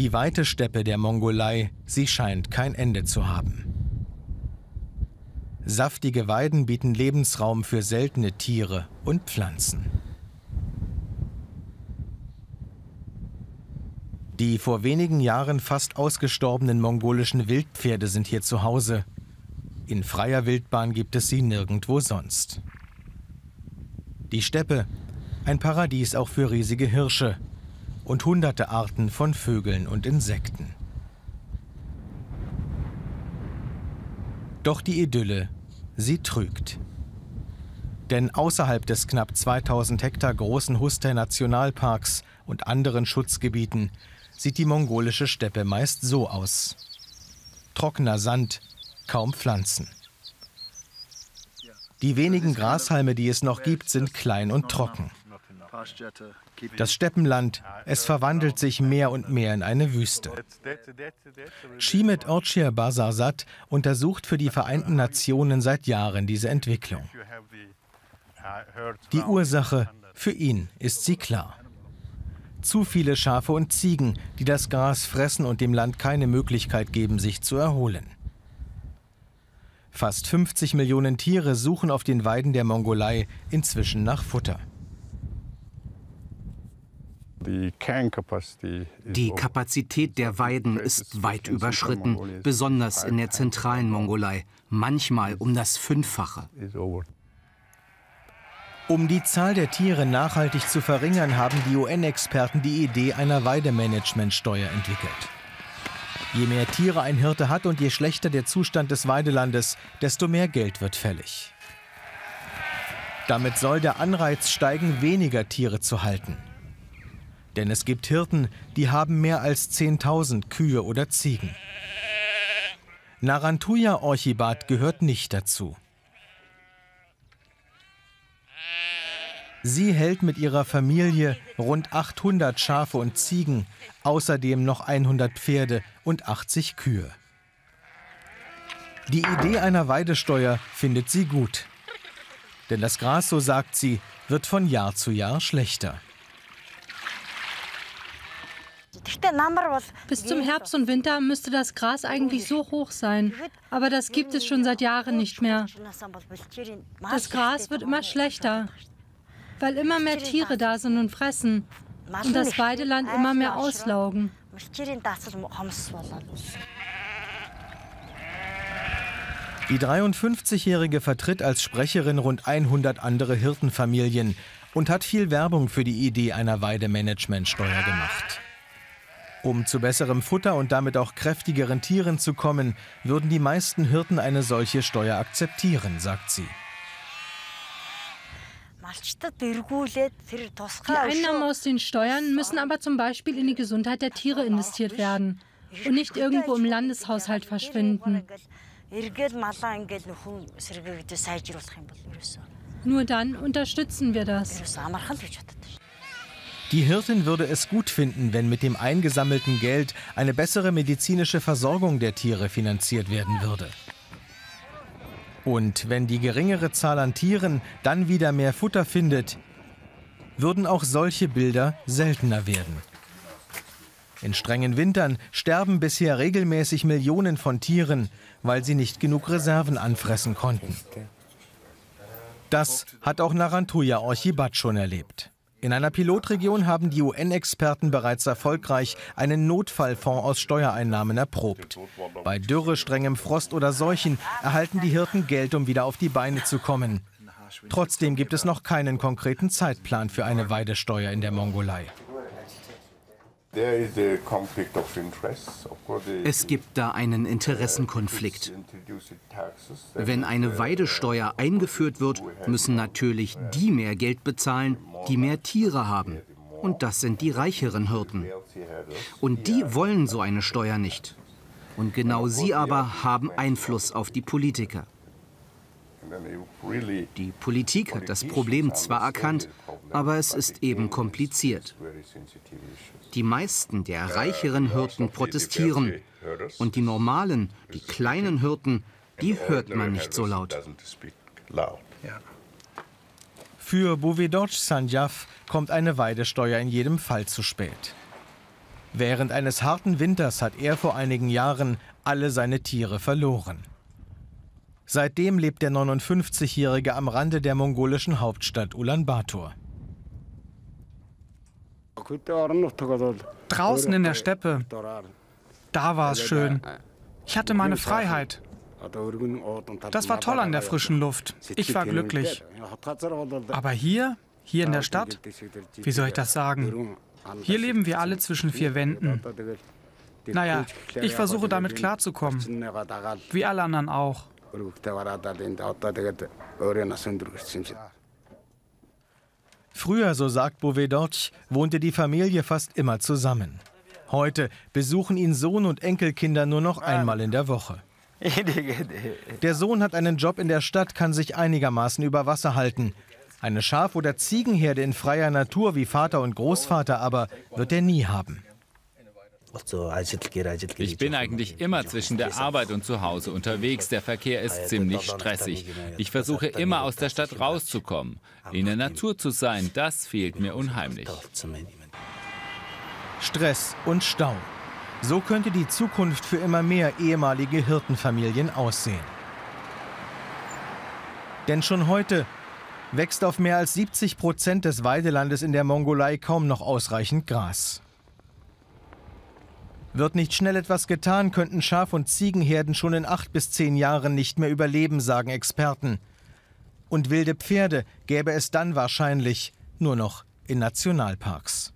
Die weite Steppe der Mongolei, sie scheint kein Ende zu haben. Saftige Weiden bieten Lebensraum für seltene Tiere und Pflanzen. Die vor wenigen Jahren fast ausgestorbenen mongolischen Wildpferde sind hier zu Hause. In freier Wildbahn gibt es sie nirgendwo sonst. Die Steppe, ein Paradies auch für riesige Hirsche und hunderte Arten von Vögeln und Insekten. Doch die Idylle, sie trügt. Denn außerhalb des knapp 2000 Hektar großen Huster Nationalparks und anderen Schutzgebieten sieht die mongolische Steppe meist so aus. Trockener Sand, kaum Pflanzen. Die wenigen Grashalme, die es noch gibt, sind klein und trocken. Das Steppenland, es verwandelt sich mehr und mehr in eine Wüste. Shimet Orchir Basarsat untersucht für die Vereinten Nationen seit Jahren diese Entwicklung. Die Ursache, für ihn ist sie klar. Zu viele Schafe und Ziegen, die das Gras fressen und dem Land keine Möglichkeit geben, sich zu erholen. Fast 50 Millionen Tiere suchen auf den Weiden der Mongolei inzwischen nach Futter. Die Kapazität der Weiden ist weit überschritten, besonders in der zentralen Mongolei, manchmal um das Fünffache. Um die Zahl der Tiere nachhaltig zu verringern, haben die UN-Experten die Idee einer Weidemanagementsteuer entwickelt. Je mehr Tiere ein Hirte hat und je schlechter der Zustand des Weidelandes, desto mehr Geld wird fällig. Damit soll der Anreiz steigen, weniger Tiere zu halten. Denn es gibt Hirten, die haben mehr als 10.000 Kühe oder Ziegen. Narantuya Orchibat gehört nicht dazu. Sie hält mit ihrer Familie rund 800 Schafe und Ziegen, außerdem noch 100 Pferde und 80 Kühe. Die Idee einer Weidesteuer findet sie gut. Denn das Gras, so sagt sie, wird von Jahr zu Jahr schlechter. Bis zum Herbst und Winter müsste das Gras eigentlich so hoch sein. Aber das gibt es schon seit Jahren nicht mehr. Das Gras wird immer schlechter weil immer mehr Tiere da sind und fressen und das Weideland immer mehr auslaugen. Die 53-Jährige vertritt als Sprecherin rund 100 andere Hirtenfamilien und hat viel Werbung für die Idee einer Weidemanagementsteuer gemacht. Um zu besserem Futter und damit auch kräftigeren Tieren zu kommen, würden die meisten Hirten eine solche Steuer akzeptieren, sagt sie. Die Einnahmen aus den Steuern müssen aber zum Beispiel in die Gesundheit der Tiere investiert werden und nicht irgendwo im Landeshaushalt verschwinden. Nur dann unterstützen wir das. Die Hirtin würde es gut finden, wenn mit dem eingesammelten Geld eine bessere medizinische Versorgung der Tiere finanziert werden würde. Und wenn die geringere Zahl an Tieren dann wieder mehr Futter findet, würden auch solche Bilder seltener werden. In strengen Wintern sterben bisher regelmäßig Millionen von Tieren, weil sie nicht genug Reserven anfressen konnten. Das hat auch Narantuya Orchibat schon erlebt. In einer Pilotregion haben die UN-Experten bereits erfolgreich einen Notfallfonds aus Steuereinnahmen erprobt. Bei Dürre, strengem Frost oder Seuchen erhalten die Hirten Geld, um wieder auf die Beine zu kommen. Trotzdem gibt es noch keinen konkreten Zeitplan für eine Weidesteuer in der Mongolei. Es gibt da einen Interessenkonflikt. Wenn eine Weidesteuer eingeführt wird, müssen natürlich die mehr Geld bezahlen, die mehr Tiere haben. Und das sind die reicheren Hirten. Und die wollen so eine Steuer nicht. Und genau sie aber haben Einfluss auf die Politiker. Die Politik hat das Problem zwar erkannt, aber es ist eben kompliziert. Die meisten der reicheren Hirten protestieren und die normalen, die kleinen Hirten, die hört man nicht so laut. Für Bovedoc Sanjaf kommt eine Weidesteuer in jedem Fall zu spät. Während eines harten Winters hat er vor einigen Jahren alle seine Tiere verloren. Seitdem lebt der 59-Jährige am Rande der mongolischen Hauptstadt Ulaanbaatar. Draußen in der Steppe, da war es schön. Ich hatte meine Freiheit. Das war toll an der frischen Luft. Ich war glücklich. Aber hier, hier in der Stadt, wie soll ich das sagen? Hier leben wir alle zwischen vier Wänden. Naja, ich versuche damit klarzukommen. Wie alle anderen auch. Früher, so sagt Bovedorch, wohnte die Familie fast immer zusammen. Heute besuchen ihn Sohn und Enkelkinder nur noch einmal in der Woche. Der Sohn hat einen Job in der Stadt, kann sich einigermaßen über Wasser halten. Eine Schaf- oder Ziegenherde in freier Natur wie Vater und Großvater aber wird er nie haben. Ich bin eigentlich immer zwischen der Arbeit und zu Hause unterwegs. Der Verkehr ist ziemlich stressig. Ich versuche immer aus der Stadt rauszukommen. In der Natur zu sein, das fehlt mir unheimlich. Stress und Stau. So könnte die Zukunft für immer mehr ehemalige Hirtenfamilien aussehen. Denn schon heute wächst auf mehr als 70 Prozent des Weidelandes in der Mongolei kaum noch ausreichend Gras. Wird nicht schnell etwas getan, könnten Schaf- und Ziegenherden schon in acht bis zehn Jahren nicht mehr überleben, sagen Experten. Und wilde Pferde gäbe es dann wahrscheinlich nur noch in Nationalparks.